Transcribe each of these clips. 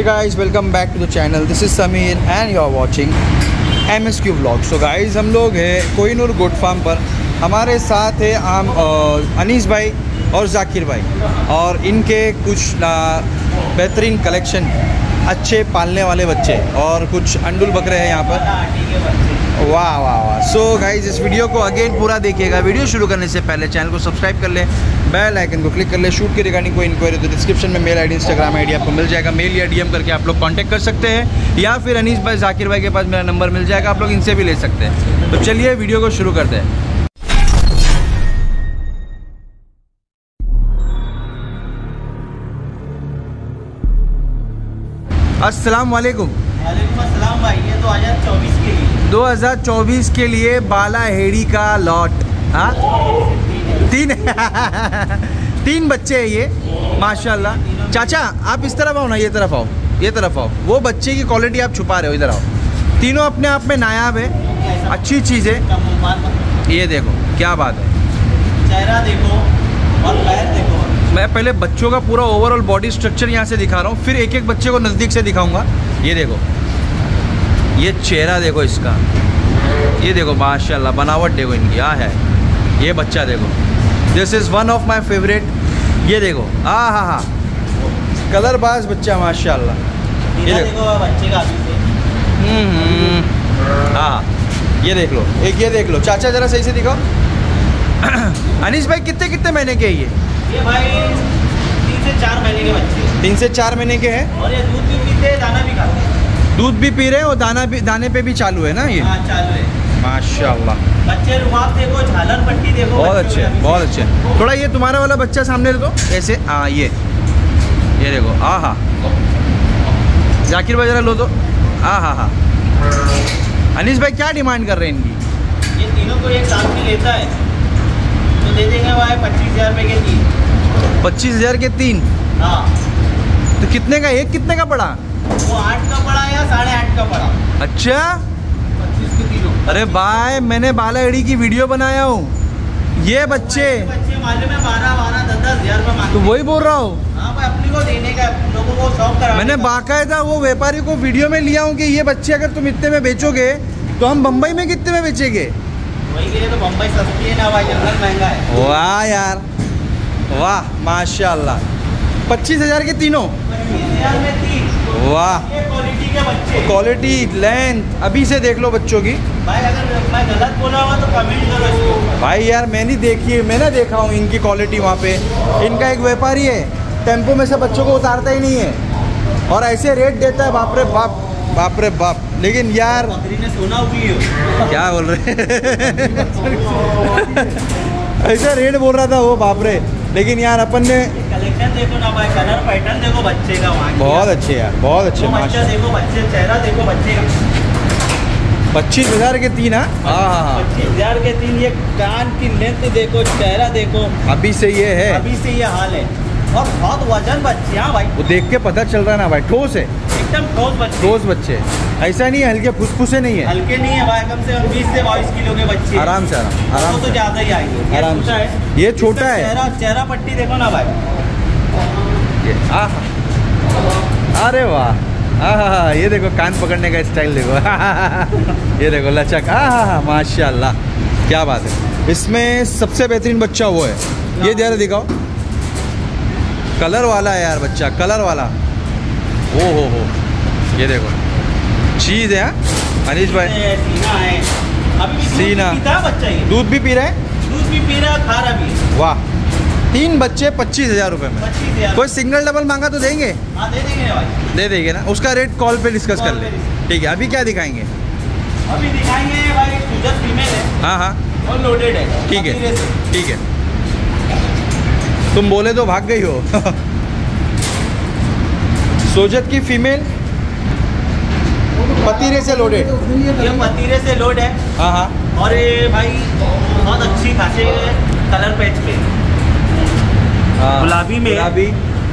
Hey guys, welcome back to the channel. This is Samir and you are watching MSQ Vlog. So guys, हम लोग हैं Kohinoor good farm पर हमारे साथ है आम अनीस भाई और जाकिर भाई और इनके कुछ बेहतरीन कलेक्शन अच्छे पालने वाले बच्चे और कुछ अंडुल बकरे हैं यहाँ पर वाह वाह वाह। सो गाइज़ इस वीडियो को अगेन पूरा देखिएगा। वीडियो शुरू करने से पहले चैनल को सब्सक्राइब कर ले बेल आइकन को क्लिक कर ले। शूट के रिगार्डिंग कोई इंक्वायरी तो डिस्क्रिप्शन में मेल आईडी इंस्टाग्राम आईडी आपको मिल जाएगा। मेल या डीएम करके आप लोग कांटेक्ट कर सकते हैं। या फिर अनीस भाई, जाकिर भाई के पास मेरा नंबर मिल जाएगा। आप लोग इनसे भी ले सकते हैं। तो चलिए वीडियो को शुरू करते हैं। अस्सलाम वालेकुम वालेकुम अस्सलाम भाई ये 2024 के लिए। 2024 के लिए बाला हेड़ी का लॉट। हाँ? तीन तीन बच्चे हैं ये माशाल्लाह। चाचा आप इस तरफ़ आओ ना ये तरफ़ आओ ये तरफ़ आओ। वो बच्चे की क्वालिटी आप छुपा रहे हो इधर आओ। तीनों अपने आप में नायाब है अच्छी चीज़ है। ये देखो क्या बात है। चेहरा देखो और पैर देखो। मैं पहले बच्चों का पूरा ओवरऑल बॉडी स्ट्रक्चर यहाँ से दिखा रहा हूँ फिर एक एक बच्चे को नज़दीक से दिखाऊँगा। ये देखो। ये चेहरा देखो इसका। ये देखो माशाल्लाह बनावट देखो इनकी आ है। ये बच्चा देखो। This is one of my favourite ये देखो हा हा। कलर बाज बच्चा माशाल्लाह। ये देखो। बच्चे का हम्म, हाँ ये देख लो। एक ये देख लो। चाचा ज़रा सही से दिखाओ। अनिश भाई कितने कितने महीने के हैं ये? ये भाई तीन से चार महीने के बच्चे तीन से चार महीने के हैं? और ये दूध पीते हैं दाना भी खाते हैं। दूध भी पी रहे हैं और दाना भी दाने पे भी चालू है ना ये? हाँ चालू है। माशाल्लाह। बच्चे रुमाल देखो झालर पट्टी देखो बहुत अच्छे बहुत अच्छे। थोड़ा ये तुम्हारा वाला बच्चा सामने देखो ऐसे हाँ ये। ये देखो आ हा। जाकिर भाई जरा लो तो। आ हा हा। अनीस भाई क्या डिमांड कर रहे हैं इनकी? ये तीनों को एक साल की लेता है। तो दे देंगे भाई पच्चीस हज़ार रुपये के तीन। पच्चीस हज़ार के तीन? हाँ। तो कितने का एक कितने का पड़ा? वो आठ का पड़ा या साढ़े आठ का पड़ा? अच्छा? पच्चीस के तीनों अरे भाई मैंने बाला एड़ी की वीडियो बनाया हूँ। ये बच्चे। बच्चे मालूम है बारह बारह दस दस हज़ार रुपये तो वही बोल रहा हूँ। हाँ भाई अपनी को देने का लोगों को शौक करा मैंने बाकायदा वो व्यापारी को वीडियो में लिया हूँ कि ये बच्चे अगर तुम इतने में बेचोगे तो हम बम्बई में कितने में बेचेंगे? तो बम्बई सस्ती है ना भाई जंगल महँगा है। वाह यार। वाह माशाल्लाह। पच्चीस हज़ार के तीनों? पच्चीस हज़ार में तीन। वाह। क्वालिटी के बच्चे। क्वालिटी लेंथ अभी से देख लो बच्चों की। भाई अगर मैं गलत बोला हुआ तो कमेंट करो इसके। भाई यार मैंने देखी है मैंने देखा हूँ इनकी क्वालिटी वहाँ पे। इनका एक व्यापारी है टेंपो में से बच्चों को उतारता ही नहीं है। और ऐसे रेट देता है बाप रे बाप बाप रे बाप। लेकिन यार ने सोना हुई हो। क्या बोल रहे ऐसा रेट बोल रहा था वो बाप रे। लेकिन यार अपन ने कलेक्शन देखो ना भाई कलर पैटर्न देखो बच्चे का वहाँ बहुत अच्छे यार बहुत अच्छे बच्चा देखो बच्चे चेहरा देखो बच्चे का। पच्चीस हज़ार के तीन हाँ? हाँ हाँ हाँ। पच्चीस हज़ार के तीन ये कान की लेंथ देखो चेहरा देखो। अभी से ये है। अभी से ये हाल है। और बहुत वज़न बच्चे हाँ भाई। वो देख के पता चल रहा है ना भाई ठोस है। एकदम ठोस बच्चे। ठोस बच्चे। ऐसा नहीं है हल्के फुसफुसे नहीं है। हल्के नहीं है भाई कम से कम बीस से बाईस किलो के बच्चे। आराम से आराम आराम तो ज़्यादा ही आएँगे। आराम से। ये छोटा है। चेहरा चेहरा पट्टी देखो ना भाई। अरे वाह। हाँ हाँ ये देखो कान पकड़ने का स्टाइल देखो। ये देखो लचक। हाँ हाँ माशाल्लाह। क्या बात है। इसमें सबसे बेहतरीन बच्चा वो है। ये जरा दिखाओ। कलर वाला है यार बच्चा कलर वाला। ओ हो हो. ये देखो. चीज़ है हाँ? अनीश भाई. सीना है. अभी दूध सीना। बच्चा ये दूध भी पी रहे हैं? दूध भी पी रहा है, खा रहा भी वाह. तीन बच्चे पच्चीस हज़ार रुपये में. कोई सिंगल डबल मांगा तो देंगे? हाँ दे देंगे भाई. दे देंगे ना? उसका रेट कॉल पे डिस्कस कर ले. ठीक है अभी क्या दिखाएँगे? अभी दिखाएँगे भाई फीमेल है. हाँ हाँ. और लोडेड है. ठीक है ठीक है. तुम बोले तो भाग गई हो. सोजत की फीमेल पतीरे से लोडेड ये पतीरे से लोड है। हाँ हाँ। और ये भाई बहुत अच्छी खासी कलर पैच पे। हाँ। गुलाबी में। गुलाबी।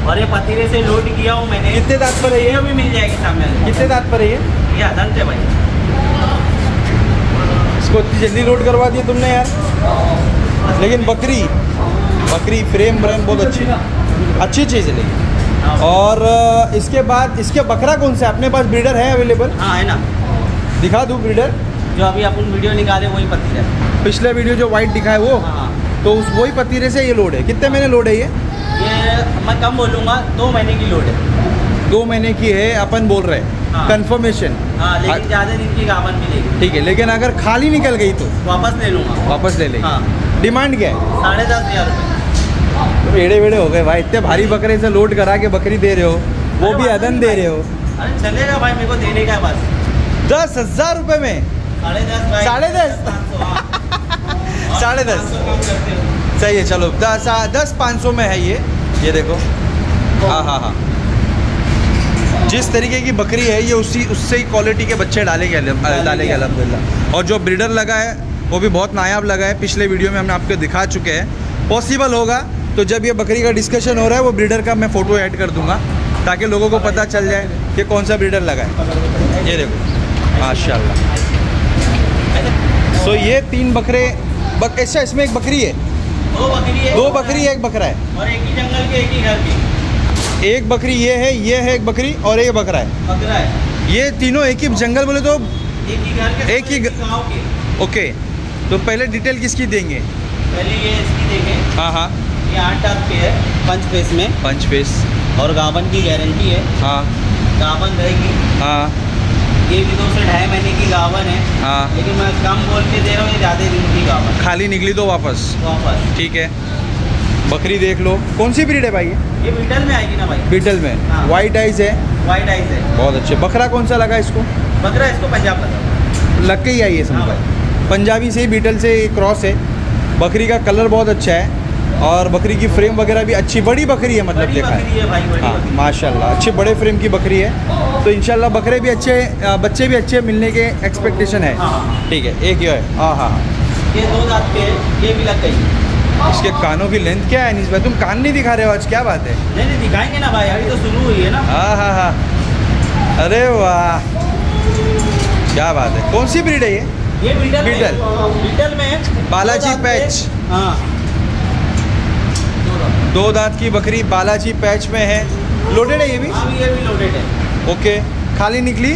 और ये पतीरे से लोड किया हूँ मैंने। कितने दांत पर है ये? भी मिल जाएगी सामने कितने दांत पर है ये? ये अदंत है भाई। इसको इतनी जल्दी लोड करवा दिया तुमने यार। लेकिन बकरी बकरी फ्रेम व्रेम बहुत अच्छी। अच्छी चीज़ है लेकिन। और इसके बाद इसके बकरा कौन सा अपने पास ब्रीडर है अवेलेबल हाँ है ना। दिखा दूँ ब्रीडर जो अभी अपन वीडियो निकाले वही पत्ती है। पिछले वीडियो जो वाइट दिखा है वो हाँ तो उस वही पतीरे से ये लोड है। कितने महीने लोड है ये? ये मैं कम बोलूँगा दो महीने की लोड है। दो महीने की है अपन बोल रहे हैं। हाँ। कंफर्मेशन हाँ लेकिन ज़्यादा दिन की गावन मिलेगी। ठीक है लेकिन अगर खाली निकल गई तो? वापस ले लूँगा। वापस ले लेंगे। हाँ। डिमांड क्या है? साढ़े दस हज़ार रुपये एड़े वेड़े हो गए भाई। इतने भारी बकरे से लोड करा के बकरी दे रहे हो। वो भी अदन दे रहे हो। अरे चलेगा भाई मेरे को देने का बस। दस हज़ार रुपए में? साढ़े दस साढ़े दस? हाँ। साढ़े और दस। 500 कम करते हो। सही है चलो। दस दस पाँच सौ में है ये। ये देखो। हाँ हाँ हाँ। जिस तरीके की बकरी है ये उसी उससे ही क्वालिटी के बच्चे डालेंगे अलहम- डालेंगे। अलहमदिल्ला और जो ब्रीडर लगा है वो भी बहुत नायाब लगा है। पिछले वीडियो में हमने आपको दिखा चुके हैं। पॉसिबल होगा तो जब ये बकरी का डिस्कशन हो रहा है वो ब्रीडर का मैं फ़ोटो ऐड कर दूँगा ताकि लोगों को पता चल जाए कि कौन सा ब्रीडर लगा है ये देखो माशाल्लाह। सो ये तीन बकरे बक ऐसा इसमें एक बकरी है। दो बकरी है। दो बकरी है एक बकरा है। और एक ही जंगल के एक ही घर की। एक बकरी ये है ये है एक बकरी और एक बकरा है। बकरा है। ये तीनों एक ही जंगल बोले तो एक ही घर के एक ही गाँव के। ओके तो पहले डिटेल किसकी देंगे? पहले ये इसकी देखें। हाँ हाँ। ये आठ टाप पे है पंच फेस में। Punch face. और गावन की गारंटी है। हाँ। गावन रहेगी। हाँ। ये भी दो से ढाई महीने की गावन है। हाँ। लेकिन मैं कम बोल के दे रहा हूँ ये ज़्यादा दिन की गावन खाली निकली तो वापस। वापस। ठीक है। बकरी देख लो। कौन सी ब्रीड है भाई? ये बीटल में आएगी ना भाई। बीटल में। हाँ। वाइट आइज़ है। वाइट आइस है। बहुत अच्छे। बकरा कौन सा लगा इसको? बकरा इसको पंजाब लगा लग के ही आई है हाँ पंजाबी से ही बीटल से क्रॉस है। बकरी का कलर बहुत अच्छा है। और बकरी की फ्रेम वगैरह भी अच्छी बड़ी बकरी है मतलब देखा है। है माशाल्लाह अच्छे बड़े फ्रेम की बकरी है। तो इंशाल्लाह बकरे भी अच्छे बच्चे भी अच्छे मिलने के एक्सपेक्टेशन है। हाँ। ठीक है एक ये है। हाँ हाँ हाँ। ये दो दांत पे ये भी लग गई। इसके कानों की लेंथ क्या है अनीस भाई? तुम कान नहीं दिखा रहे हो आज क्या बात है? नहीं नहीं दिखाएँगे ना भाई अभी तो शुरू हुई है ना। हाँ हाँ हाँ। अरे वाह क्या बात है। कौन सी ब्रीड है ये? ये बीटल बीटल। बीटल में बालाजी पैच। हाँ। दो दांत। की बकरी बालाजी पैच में है। लोडेड है ये भी? हाँ ये भी लोडेड है। ओके खाली निकली?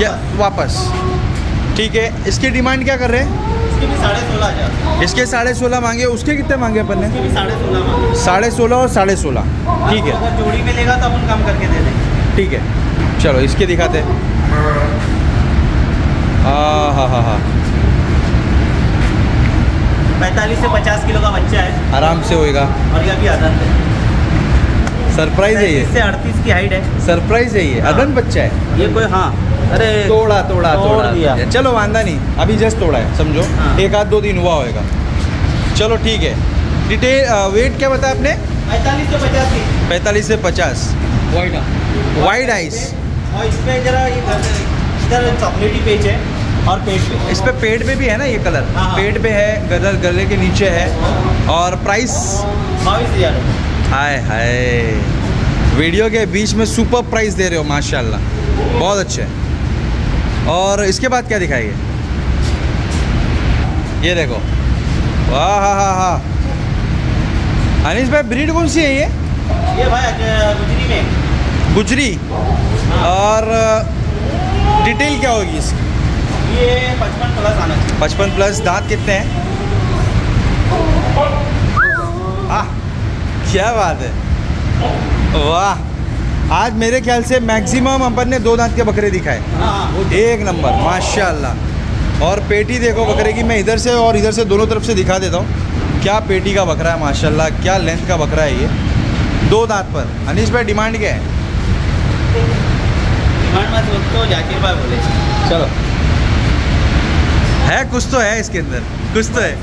या वापस। वापस। ठीक है इसकी डिमांड क्या कर रहे हैं? इसके साढ़े सोलह इसके साढ़े सोलह मांगे उसके कितने मांगे अपन ने? साढ़े सोलह साढ़े सोलह और साढ़े सोलह। ठीक है। अगर जोड़ी में लेगा तो अपन कम करके दे देंगे। ठीक है। चलो इसके दिखाते हाँ। हाँ हाँ हाँ। पैंतालीस से पचास किलो का बच्चा है। आराम से होएगा। और ये अभी अदंत है। सरप्राइज़ है ये। से अड़तीस की हाइट है। सरप्राइज़ है ये। हाँ। अदन बच्चा है। ये कोई हाँ। अरे तोड़ा तोड़ा तोड़ दिया। चलो वांदा नहीं। अभी जस्ट तोड़ा है समझो। हाँ। एक आध दो दिन हुआ होएगा। चलो ठीक है। डिटेल वेट क्या बताया आपने? पैंतालीस से पचास पैंतालीस से पचास। वाइड आइस और इस पे जरा इधर चॉकलेटी पेज है। और पेट पे। इस पे पेट पे भी है ना ये कलर? हाँ, हाँ। पेट पे है गदर गले के नीचे है। और प्राइस? बाईस हज़ार। हाय हाय। वीडियो के बीच में सुपर प्राइस दे रहे हो माशाल्लाह। बहुत अच्छे। और इसके बाद क्या दिखाएँगे? ये देखो। वाह हा हा हा। अनिस भाई ब्रीड कौन सी है ये? ये भाई गुजरी में। गुजरी। और डिटेल क्या होगी इसकी? ये पचपन प्लस आना चाहिए। पचपन प्लस दांत कितने हैं? आह क्या बात है। वाह आज मेरे ख्याल से मैक्सिमम अपन ने दो दांत के बकरे दिखाए। हाँ हाँ एक नंबर माशाल्लाह। और पेटी देखो बकरे की मैं इधर से और इधर से दोनों तरफ़ से दिखा देता हूँ। क्या पेटी का बकरा है माशाल्लाह क्या लेंथ का बकरा है ये। दो दांत पर। अनीस भाई डिमांड क्या है? डिमांड मत उसको जाकिर भाई बोले। चलो। है कुछ तो है इसके अंदर कुछ तो है।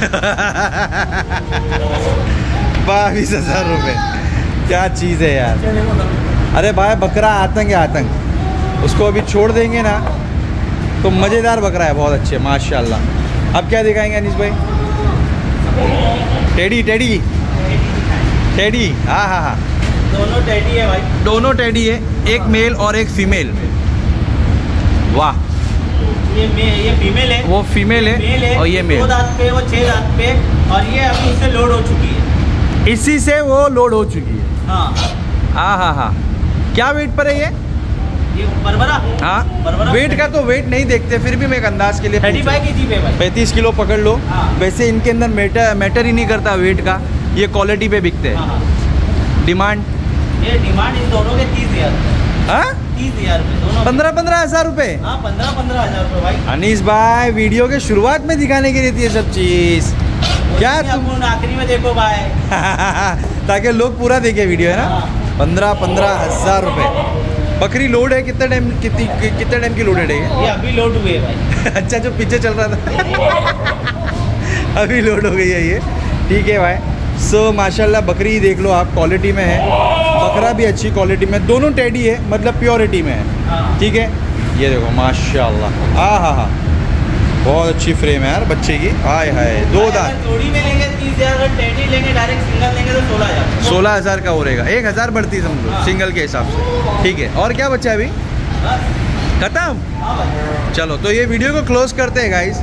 बाईस हज़ार रुपये क्या चीज़ है यार। अरे भाई बकरा आतंक है आतंक। उसको अभी छोड़ देंगे ना तो मज़ेदार बकरा है बहुत अच्छे माशाल्लाह। अब क्या दिखाएँगे अनिश भाई? Teddy teddy. टेडी हाँ हाँ हाँ। दोनों टेडी है भाई। दोनों टेडी है एक मेल और एक फीमेल। वाह। ये मे ये फीमेल है। वो फीमेल है है। और ये दो मेल दांत पे वो छह दांत पे और ये अभी इससे लोड हो चुकी है। इसी से वो लोड हो चुकी है। हाँ। हाँ हाँ हाँ। क्या वेट पर है ये? ये बरबरा। हाँ। बरबरा। वेट का तो वेट नहीं देखते फिर भी मैं एक अंदाज के लिए पैंतीस किलो पकड़ लो। हाँ। वैसे इनके अंदर मैटर मैटर ही नहीं करता वेट का। ये क्वालिटी पे बिकते हाँ, हैं हाँ। डिमांड ये डिमांड इन दोनों के तीस हज़ार। हाँ? पंद्रह पंद्रह हज़ार रूपए हाँ पंद्रह पंद्रह हज़ार रुपये भाई। अनीस भाई वीडियो के शुरुआत में दिखाने की रहती है सब चीज़। क्या तुम आखिरी में देखो भाई। ताकि लोग पूरा देखे वीडियो है ना? हाँ। पंद्रह पंद्रह हज़ार रूपए बकरी लोड है कितने टाइम कितनी कितने टाइम की लोडेड है ये? अभी लोड हुए भाई। अच्छा जो पीछे चल रहा था। अभी लोड हो गई है ये। ठीक है भाई। सो माशाल्लाह बकरी देख लो आप क्वालिटी में है। बकरा भी अच्छी क्वालिटी में दोनों टेडी है मतलब प्योरिटी में है। हाँ। ठीक है? ये देखो माशाल्लाह। आ हा हा। बहुत अच्छी फ्रेम है यार बच्चे की। हाय हाय। दो दांत। जोड़ी में लेंगे तीस हज़ार टेडी लेंगे डायरेक्ट सिंगल लेंगे तो सोलह हज़ार। सोलह हज़ार का हो रहेगा। एक हज़ार बढ़ती समझो हाँ। सिंगल के हिसाब से। ठीक है? और क्या बच्चा अभी? खत्म? हाँ चलो तो ये वीडियो को क्लोज करते हैं गाइस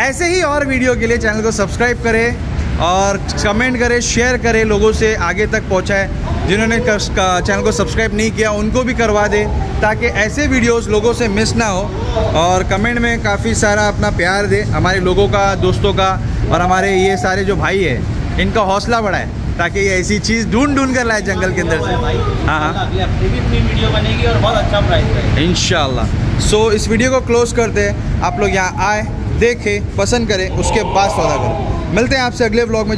ऐसे ही और वीडियो के लिए चैनल को सब्सक्राइब करें। और कमेंट करें शेयर करें लोगों से आगे तक पहुँचाएँ। जिन्होंने चैनल को सब्सक्राइब नहीं किया उनको भी करवा दें ताकि ऐसे वीडियोस लोगों से मिस ना हो। और कमेंट में काफ़ी सारा अपना प्यार दे हमारे लोगों का दोस्तों का और हमारे ये सारे जो भाई हैं इनका हौसला बढ़ाए ताकि ये ऐसी चीज़ ढूंढ ढूंढ कर लाए जंगल के अंदर से। हाँ हाँ। भी वीडियो बनेगी और बहुत अच्छा प्राइस इनशाला सो इस वीडियो को क्लोज करते हैं। आप लोग यहाँ आए देखें पसंद करें उसके बाद सौदा करें। मिलते हैं आपसे अगले ब्लॉग में।